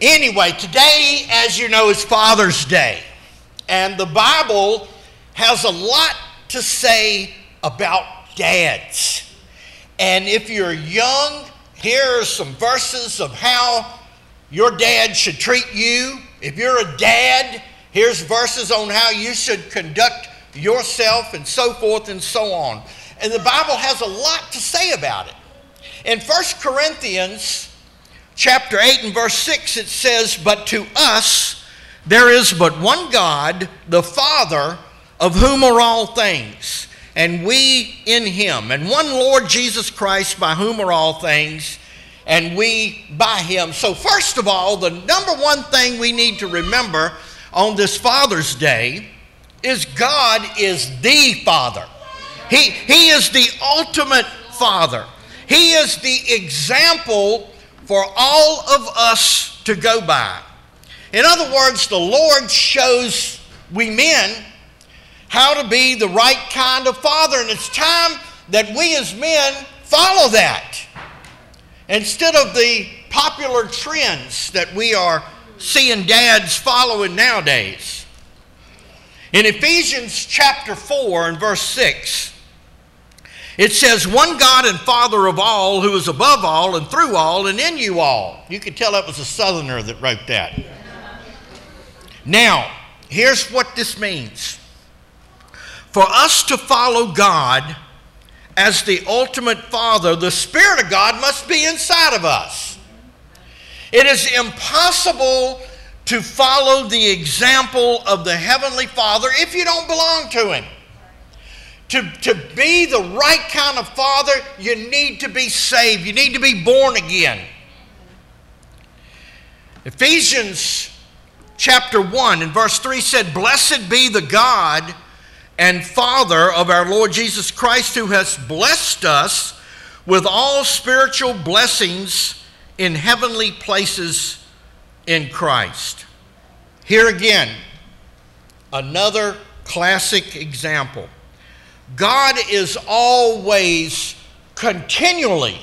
Anyway, today, as you know, is Father's Day. And the Bible has a lot to say about dads. And if you're young, here are some verses of how your dad should treat you. If you're a dad, here's verses on how you should conduct yourself and so forth and so on. And the Bible has a lot to say about it. In 1 Corinthians chapter 8 and verse 6, it says, But to us there is but one God, the Father, of whom are all things, and we in him, and one Lord Jesus Christ, by whom are all things, and we by him. So, first of all, the number one thing we need to remember on this Father's Day is God is the Father. He, he is the ultimate Father. He is the example for all of us to go by. In other words, the Lord shows we men how to be the right kind of father, and it's time that we as men follow that instead of the popular trends that we are seeing dads following nowadays. In Ephesians chapter 4 and verse 6, it says, One God and Father of all, who is above all and through all and in you all. You could tell that was a southerner that wrote that. Now, here's what this means for us to follow God as the ultimate Father, the Spirit of God must be inside of us. It is impossible to follow the example of the Heavenly Father if you don't belong to Him. To, to be the right kind of father, you need to be saved. You need to be born again. Ephesians chapter 1 and verse 3 said, Blessed be the God and Father of our Lord Jesus Christ, who has blessed us with all spiritual blessings in heavenly places in Christ. Here again, another classic example. God is always continually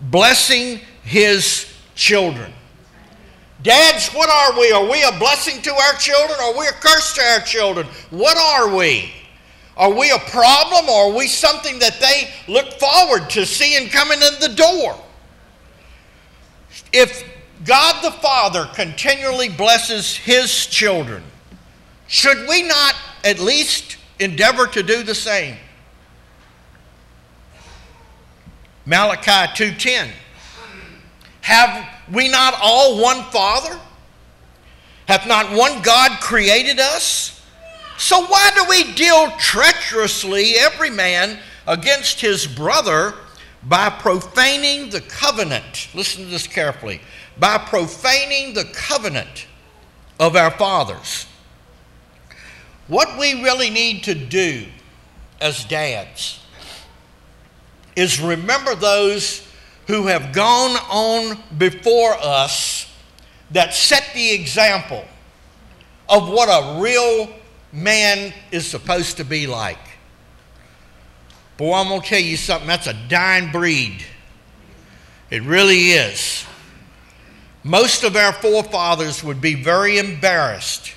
blessing his children. Dads, what are we? Are we a blessing to our children? Or are we a curse to our children? What are we? Are we a problem or are we something that they look forward to seeing coming in the door? If God the Father continually blesses his children, should we not at least endeavor to do the same. Malachi 2:10 Have we not all one Father? Hath not one God created us? So why do we deal treacherously every man against his brother by profaning the covenant? Listen to this carefully. By profaning the covenant of our fathers. What we really need to do as dads is remember those who have gone on before us that set the example of what a real man is supposed to be like. Boy, I'm going to tell you something, that's a dying breed. It really is. Most of our forefathers would be very embarrassed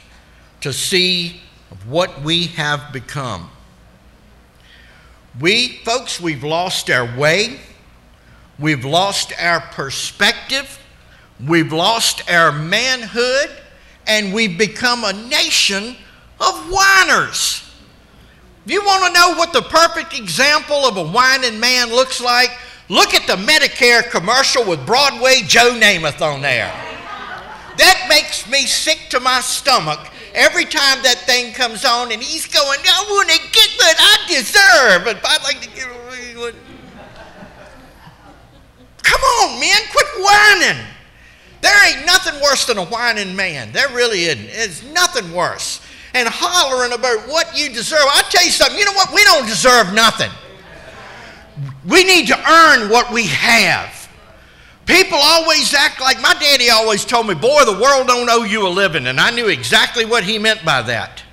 to see of what we have become. We, folks, we've lost our way, we've lost our perspective, we've lost our manhood, and we've become a nation of whiners. If you want to know what the perfect example of a whining man looks like, look at the Medicare commercial with Broadway Joe Namath on there. That makes me sick to my stomach every time that thing comes on and he's going, I want to get what I deserve. And I'd like to get away Come on, man, quit whining. There ain't nothing worse than a whining man. There really isn't. It's nothing worse. And hollering about what you deserve. I'll tell you something. You know what? We don't deserve nothing. We need to earn what we have. People always act like my daddy always told me, Boy, the world don't owe you a living. And I knew exactly what he meant by that.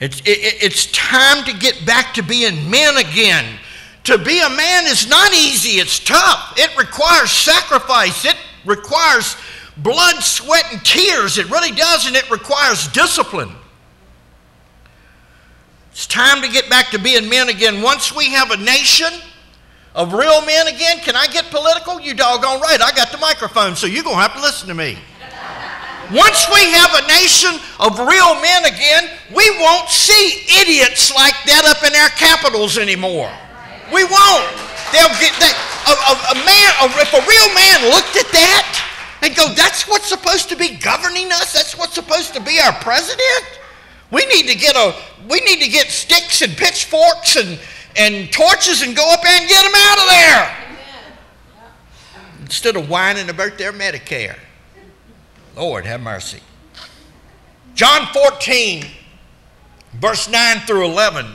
It's, it, it's time to get back to being men again. To be a man is not easy, it's tough. It requires sacrifice, it requires blood, sweat, and tears. It really does, and it requires discipline. It's time to get back to being men again. Once we have a nation of real men again, can I get political? You doggone right. I got the microphone, so you're going to have to listen to me. Once we have a nation of real men again, we won't see idiots like that up in our capitals anymore. We won't. They'll get that. A, a, a man, a, if a real man looked at that and go, "That's what's supposed to be governing us. That's what's supposed to be our president." We need to get a. We need to get sticks and pitchforks and and torches and go up and get them out of there. Instead of whining about their Medicare. Lord, have mercy. John 14, verse 9 through 11.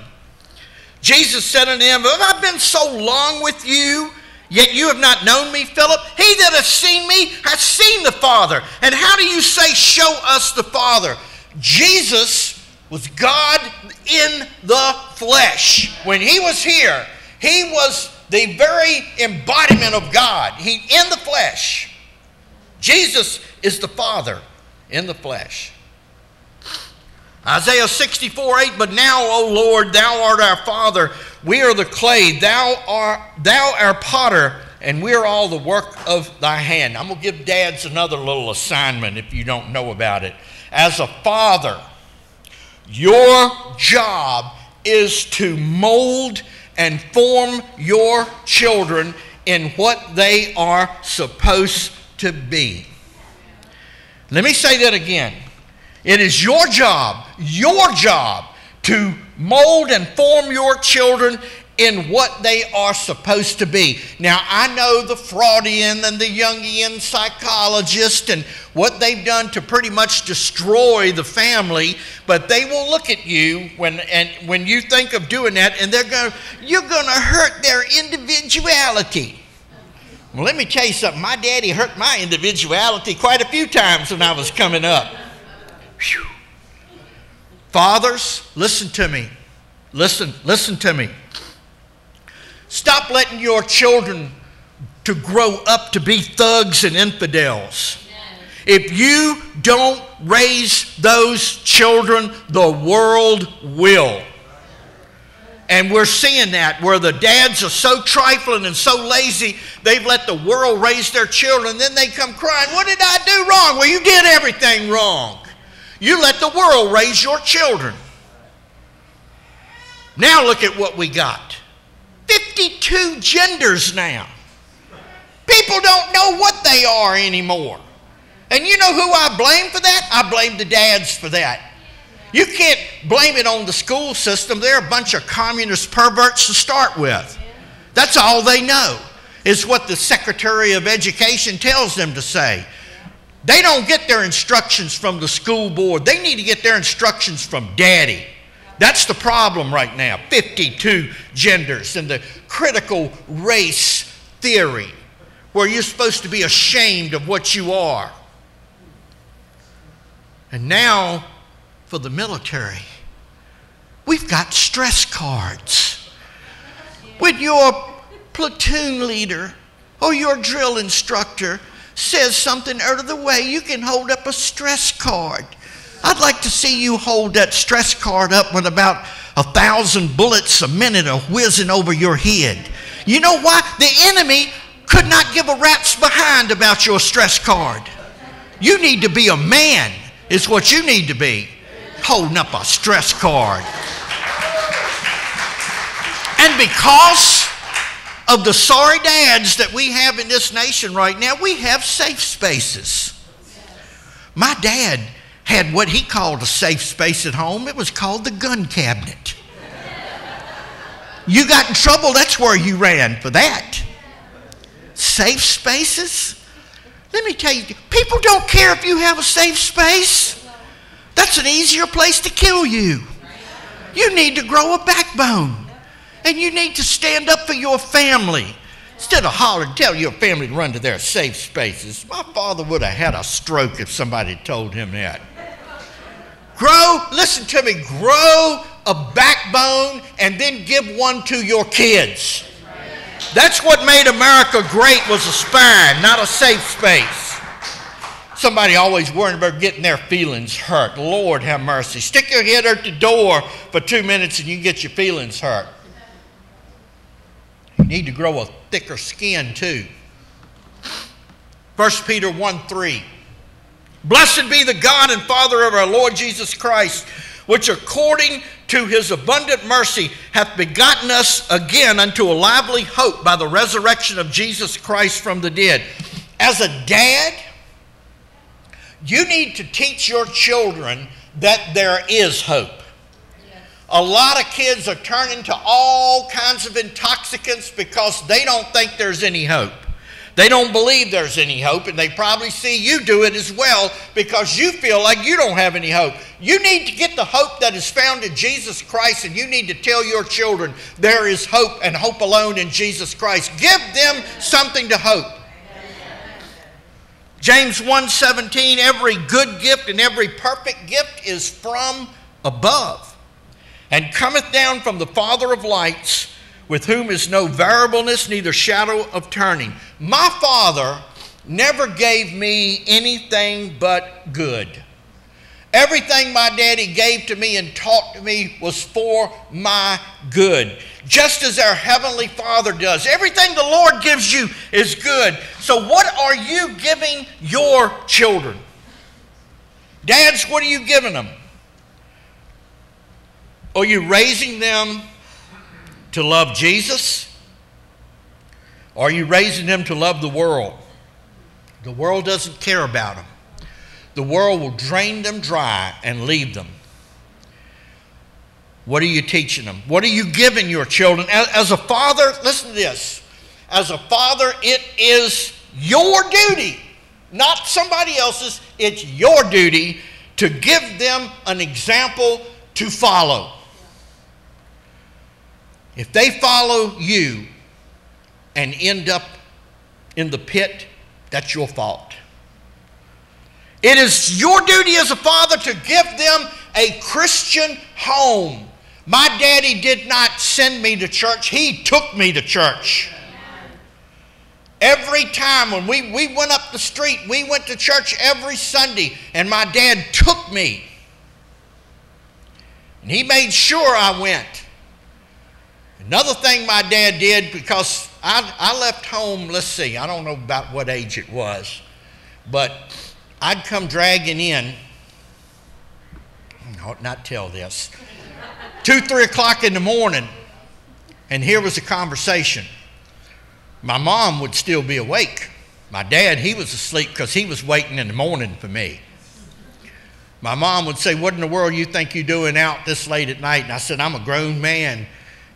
Jesus said unto him, Have I been so long with you, yet you have not known me, Philip? He that hath seen me hath seen the Father. And how do you say, Show us the Father? Jesus was God in the flesh. When he was here, he was the very embodiment of God. He in the flesh. Jesus is the Father in the flesh. Isaiah 64 8, but now, O Lord, thou art our Father, we are the clay, thou art thou our potter, and we're all the work of thy hand. I'm gonna give dads another little assignment if you don't know about it. As a father, your job is to mold and form your children in what they are supposed to be. Let me say that again. It is your job, your job, to mold and form your children in what they are supposed to be. Now, I know the Freudian and the Jungian psychologist and what they've done to pretty much destroy the family, but they will look at you when, and when you think of doing that, and they're going, you're going to hurt their individuality. Well, let me tell you something. My daddy hurt my individuality quite a few times when I was coming up. Whew. Fathers, listen to me. Listen, listen to me. Stop letting your children to grow up to be thugs and infidels. If you don't raise those children, the world will. And we're seeing that where the dads are so trifling and so lazy, they've let the world raise their children. Then they come crying, What did I do wrong? Well, you did everything wrong. You let the world raise your children. Now look at what we got 52 genders now. People don't know what they are anymore. And you know who I blame for that? I blame the dads for that. You can't blame it on the school system. They're a bunch of communist perverts to start with. That's all they know, is what the Secretary of Education tells them to say. They don't get their instructions from the school board, they need to get their instructions from daddy. That's the problem right now 52 genders and the critical race theory, where you're supposed to be ashamed of what you are. And now, for the military. We've got stress cards. When your platoon leader or your drill instructor says something out of the way, you can hold up a stress card. I'd like to see you hold that stress card up with about a thousand bullets a minute are whizzing over your head. You know why? The enemy could not give a rat's behind about your stress card. You need to be a man, is what you need to be holding up a stress card. And because of the sorry dads that we have in this nation right now, we have safe spaces. My dad had what he called a safe space at home. It was called the gun cabinet. You got in trouble, that's where you ran for that. Safe spaces? Let me tell you, people don't care if you have a safe space. That's an easier place to kill you. You need to grow a backbone. And you need to stand up for your family. Instead of hollering, tell your family to run to their safe spaces. My father would have had a stroke if somebody told him that. Grow, listen to me, grow a backbone and then give one to your kids. That's what made America great was a spine, not a safe space. Somebody always worrying about getting their feelings hurt. Lord have mercy. Stick your head out the door for two minutes and you get your feelings hurt. You need to grow a thicker skin too. 1 Peter 1 3. Blessed be the God and Father of our Lord Jesus Christ, which according to his abundant mercy hath begotten us again unto a lively hope by the resurrection of Jesus Christ from the dead. As a dad, you need to teach your children that there is hope. A lot of kids are turning to all kinds of intoxicants because they don't think there's any hope. They don't believe there's any hope, and they probably see you do it as well because you feel like you don't have any hope. You need to get the hope that is found in Jesus Christ, and you need to tell your children there is hope and hope alone in Jesus Christ. Give them something to hope. James 1:17 every good gift and every perfect gift is from above and cometh down from the father of lights with whom is no variableness, neither shadow of turning. My father never gave me anything but good. Everything my daddy gave to me and taught to me was for my good, just as our Heavenly Father does. Everything the Lord gives you is good. So, what are you giving your children? Dads, what are you giving them? Are you raising them to love Jesus? Or are you raising them to love the world? The world doesn't care about them. The world will drain them dry and leave them. What are you teaching them? What are you giving your children? As, as a father, listen to this. As a father, it is your duty, not somebody else's, it's your duty to give them an example to follow. If they follow you and end up in the pit, that's your fault. It is your duty as a father to give them a Christian home. My daddy did not send me to church, he took me to church. Every time when we, we went up the street, we went to church every Sunday, and my dad took me. And he made sure I went. Another thing my dad did, because I, I left home, let's see, I don't know about what age it was, but I'd come dragging in. I ought not tell this. Two, three o'clock in the morning, and here was a conversation. My mom would still be awake. My dad, he was asleep because he was waiting in the morning for me. My mom would say, What in the world you think you're doing out this late at night? And I said, I'm a grown man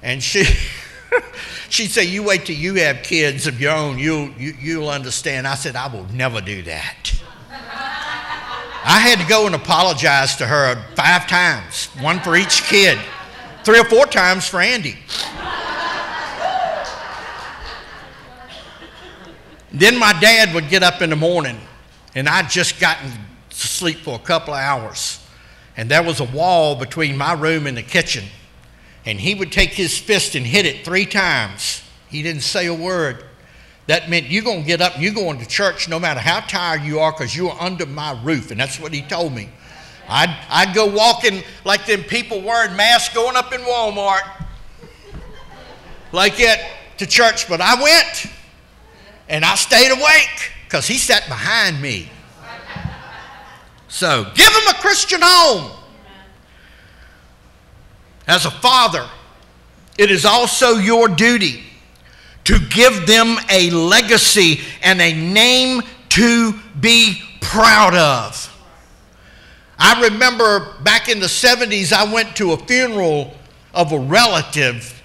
and she, she'd say, You wait till you have kids of your own, you'll, you, you'll understand. I said, I will never do that. I had to go and apologize to her five times, one for each kid, three or four times for Andy. then my dad would get up in the morning, and I'd just gotten to sleep for a couple of hours. And there was a wall between my room and the kitchen and he would take his fist and hit it three times. He didn't say a word. That meant you're going to get up and you're going to church no matter how tired you are because you're under my roof. And that's what he told me. I'd, I'd go walking like them people wearing masks going up in Walmart like that to church. But I went and I stayed awake because he sat behind me. So give him a Christian home. As a father, it is also your duty to give them a legacy and a name to be proud of. I remember back in the 70s, I went to a funeral of a relative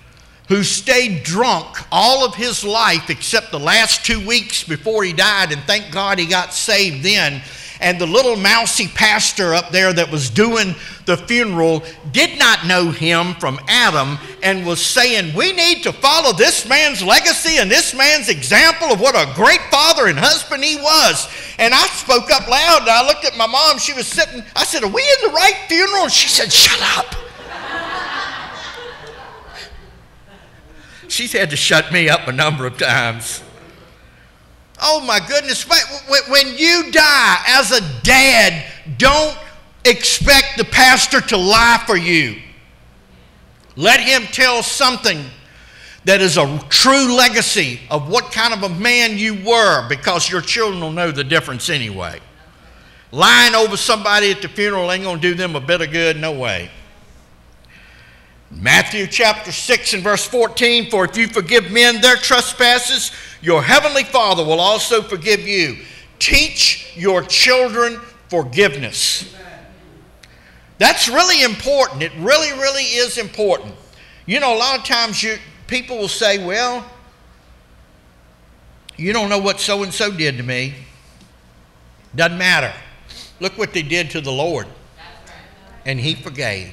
who stayed drunk all of his life except the last two weeks before he died, and thank God he got saved then and the little mousy pastor up there that was doing the funeral did not know him from Adam and was saying, We need to follow this man's legacy and this man's example of what a great father and husband he was. And I spoke up loud and I looked at my mom. She was sitting, I said, Are we in the right funeral? And she said, Shut up. She's had to shut me up a number of times. Oh my goodness. When you die as a dad, don't expect the pastor to lie for you. Let him tell something that is a true legacy of what kind of a man you were because your children will know the difference anyway. Lying over somebody at the funeral ain't going to do them a bit of good, no way. Matthew chapter 6 and verse 14 For if you forgive men their trespasses, your heavenly Father will also forgive you. Teach your children forgiveness. That's really important. It really, really is important. You know, a lot of times you, people will say, Well, you don't know what so and so did to me. Doesn't matter. Look what they did to the Lord. And He forgave.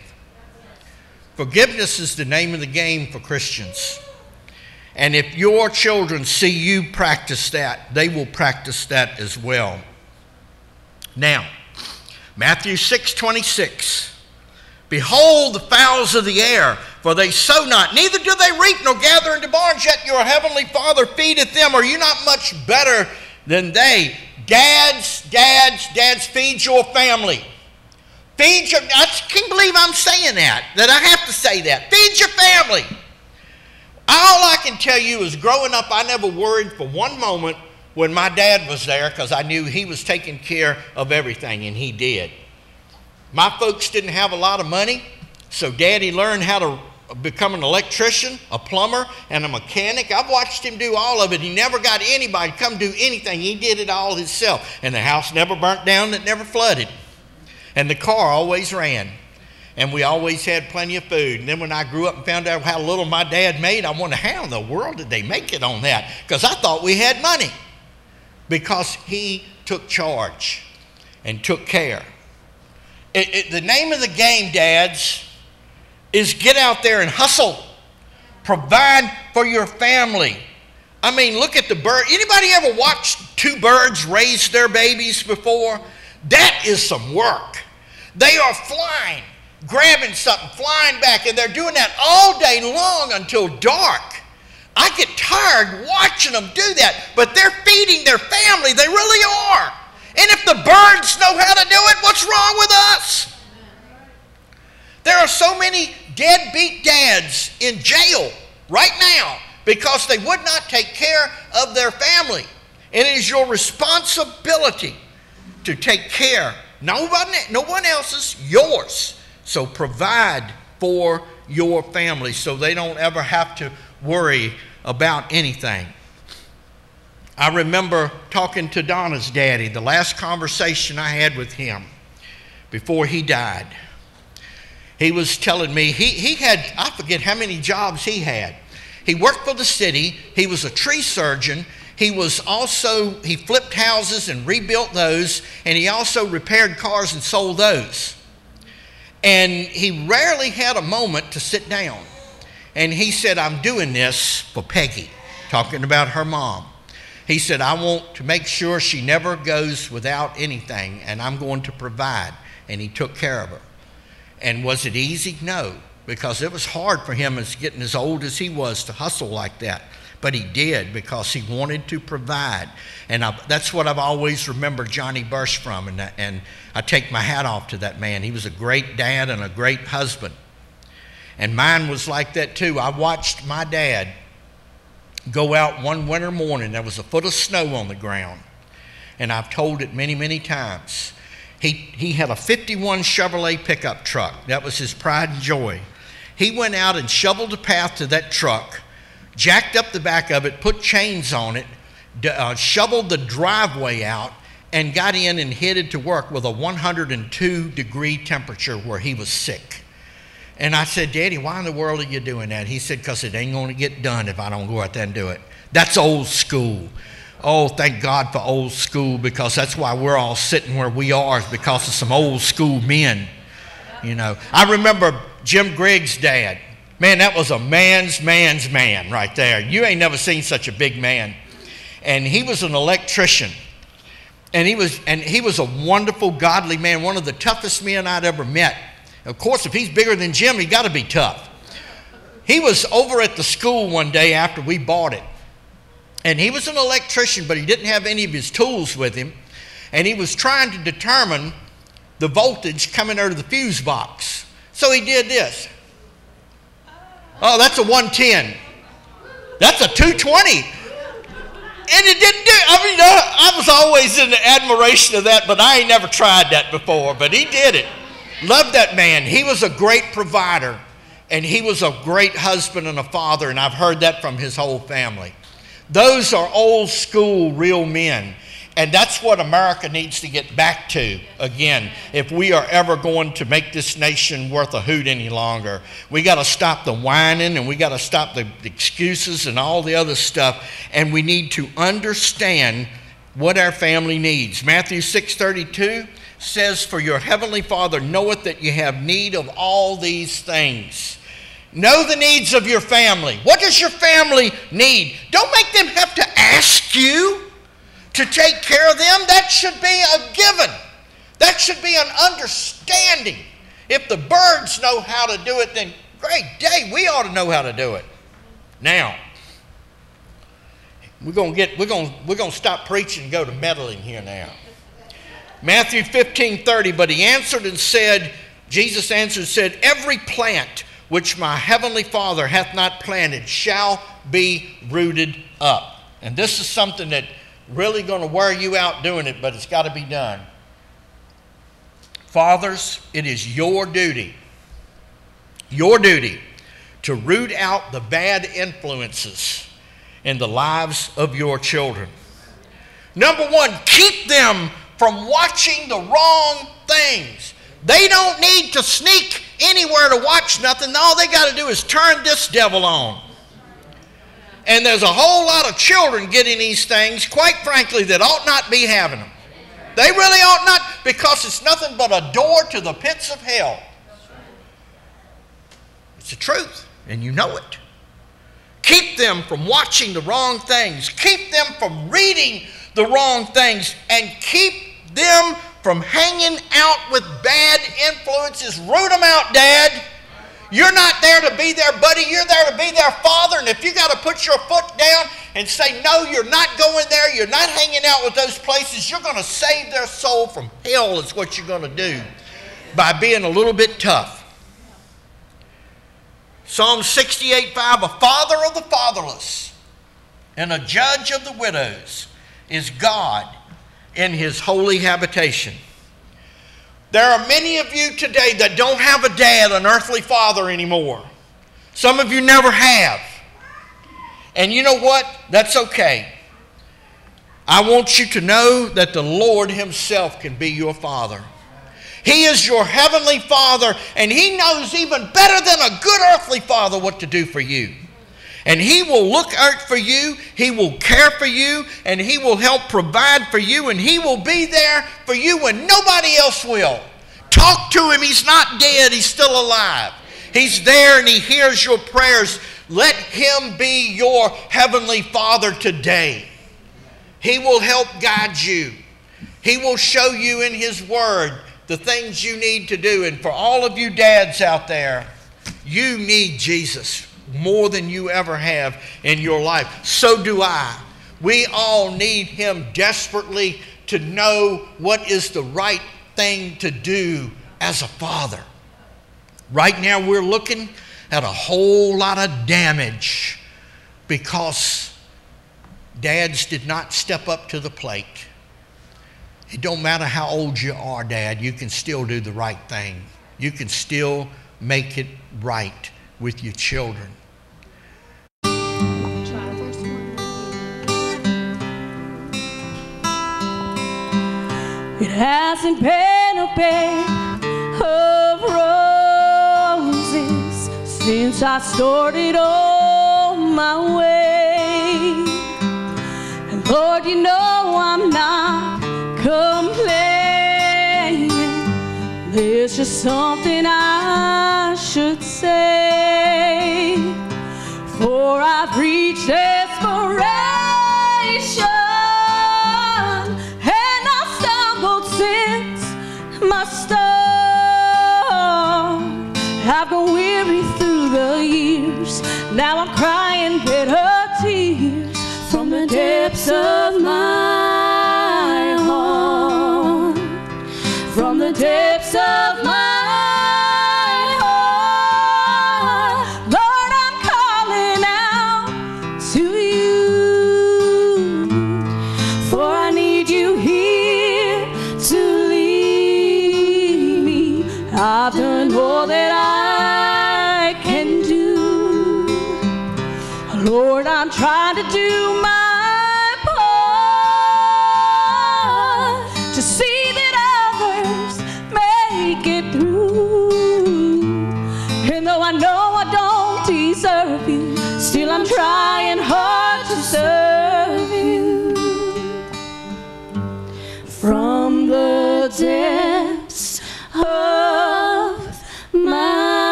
Forgiveness is the name of the game for Christians. And if your children see you practice that, they will practice that as well. Now, Matthew 6 26. Behold the fowls of the air, for they sow not, neither do they reap nor gather into barns, yet your heavenly Father feedeth them. Are you not much better than they? Dads, dads, dads, feed your family. Feed your, I can't believe I'm saying that, that I have to say that. Feed your family. All I can tell you is growing up, I never worried for one moment when my dad was there because I knew he was taking care of everything, and he did. My folks didn't have a lot of money, so daddy learned how to become an electrician, a plumber, and a mechanic. I've watched him do all of it. He never got anybody to come do anything. He did it all himself. And the house never burnt down, it never flooded. And the car always ran. And we always had plenty of food. And then when I grew up and found out how little my dad made, I wondered, how in the world did they make it on that? Because I thought we had money. Because he took charge and took care. It, it, the name of the game, dads, is get out there and hustle. Provide for your family. I mean, look at the bird. Anybody ever watched two birds raise their babies before? That is some work. They are flying, grabbing something, flying back, and they're doing that all day long until dark. I get tired watching them do that, but they're feeding their family. They really are. And if the birds know how to do it, what's wrong with us? There are so many deadbeat dads in jail right now because they would not take care of their family. And it is your responsibility to take care no one, no one else's, yours. So provide for your family so they don't ever have to worry about anything. I remember talking to Donna's daddy, the last conversation I had with him before he died. He was telling me he, he had, I forget how many jobs he had. He worked for the city, he was a tree surgeon, he was also, he flipped houses and rebuilt those, and he also repaired cars and sold those. And he rarely had a moment to sit down. And he said, I'm doing this for Peggy, talking about her mom. He said, I want to make sure she never goes without anything, and I'm going to provide. And he took care of her. And was it easy? No, because it was hard for him as getting as old as he was to hustle like that but he did because he wanted to provide. And I, that's what I've always remembered Johnny Bursch from. And, and I take my hat off to that man. He was a great dad and a great husband. And mine was like that too. I watched my dad go out one winter morning. There was a foot of snow on the ground. And I've told it many, many times. He, he had a 51 Chevrolet pickup truck. That was his pride and joy. He went out and shoveled a path to that truck jacked up the back of it, put chains on it, uh, shoveled the driveway out, and got in and headed to work with a 102 degree temperature where he was sick. And I said, Daddy, why in the world are you doing that? He said, Because it ain't going to get done if I don't go out there and do it. That's old school. Oh, thank God for old school because that's why we're all sitting where we are, is because of some old school men. You know, I remember Jim Gregg's dad. Man, that was a man's man's man right there. You ain't never seen such a big man. And he was an electrician. And he was and he was a wonderful, godly man, one of the toughest men I'd ever met. Of course, if he's bigger than Jim, he got to be tough. he was over at the school one day after we bought it. And he was an electrician, but he didn't have any of his tools with him. And he was trying to determine the voltage coming out of the fuse box. So he did this. Oh, that's a 110. That's a 220. And it didn't do, I mean, I was always in admiration of that, but I ain't never tried that before. But he did it. Loved that man. He was a great provider, and he was a great husband and a father, and I've heard that from his whole family. Those are old school real men. And that's what America needs to get back to again if we are ever going to make this nation worth a hoot any longer. We got to stop the whining and we got to stop the excuses and all the other stuff and we need to understand what our family needs. Matthew 6:32 says for your heavenly Father knoweth that you have need of all these things. Know the needs of your family. What does your family need? Don't make them have to ask you to take care of them, that should be a given. That should be an understanding. If the birds know how to do it, then great day, we ought to know how to do it. Now, we're gonna get we're gonna we're gonna stop preaching and go to meddling here now. Matthew 15, 30, but he answered and said, Jesus answered and said, Every plant which my heavenly Father hath not planted shall be rooted up. And this is something that really going to wear you out doing it, but it's got to be done. Fathers, it is your duty, your duty to root out the bad influences in the lives of your children. Number one, keep them from watching the wrong things. They don't need to sneak anywhere to watch nothing. All they got to do is turn this devil on. And there's a whole lot of children getting these things, quite frankly, that ought not be having them. They really ought not, because it's nothing but a door to the pits of hell. It's the truth, and you know it. Keep them from watching the wrong things, keep them from reading the wrong things, and keep them from hanging out with bad influences. Root them out, Dad. You're not there to be their buddy, you're there to be their father. And if you got to put your foot down and say, No, you're not going there, you're not hanging out with those places, you're going to save their soul from hell, is what you're going to do by being a little bit tough. Psalm 68 5 A father of the fatherless and a judge of the widows is God in his holy habitation. There are many of you today that don't have a dad, an earthly father anymore. Some of you never have. And you know what? That's okay. I want you to know that the Lord Himself can be your Father. He is your heavenly Father, and He knows even better than a good earthly Father what to do for you. And He will look out for you, He will care for you, and He will help provide for you, and He will be there for you when nobody else will. Talk to Him. He's not dead, He's still alive. He's there and He hears your prayers. Let Him be your Heavenly Father today. He will help guide you, He will show you in His Word the things you need to do. And for all of you dads out there, you need Jesus more than you ever have in your life. So do I. We all need Him desperately to know what is the right thing to do as a father. Right now, we're looking at a whole lot of damage because dads did not step up to the plate. It don't matter how old you are, dad, you can still do the right thing. You can still make it right with your children. It hasn't been a bed of roses since I started on my way. And Lord, you know I'm not complaining. There's just something I should say. For I've reached desperation. The years. Now I'm crying bitter tears from the depths of my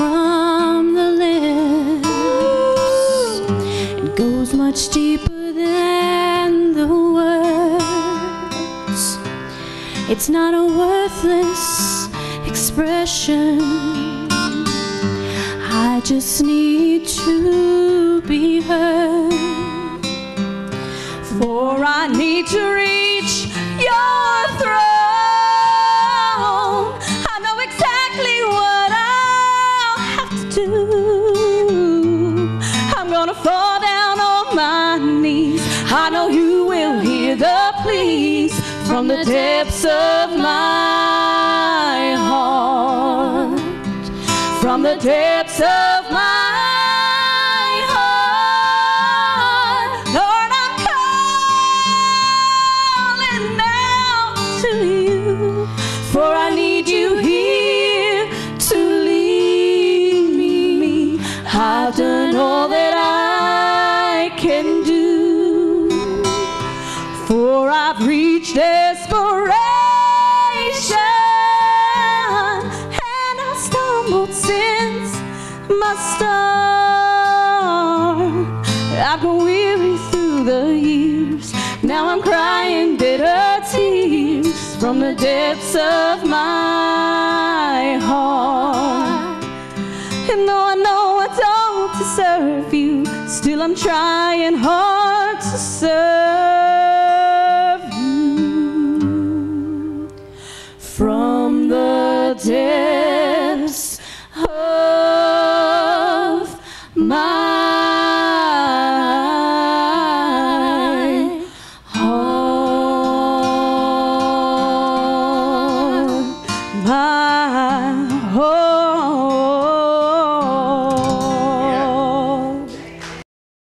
from the lips. It goes much deeper than the words. It's not a worthless expression. I just need to be heard. For I need to of my heart. From the depths of my start. I've been weary through the years. Now I'm crying bitter tears from the depths of my heart. And though I know I don't deserve you, still I'm trying hard to serve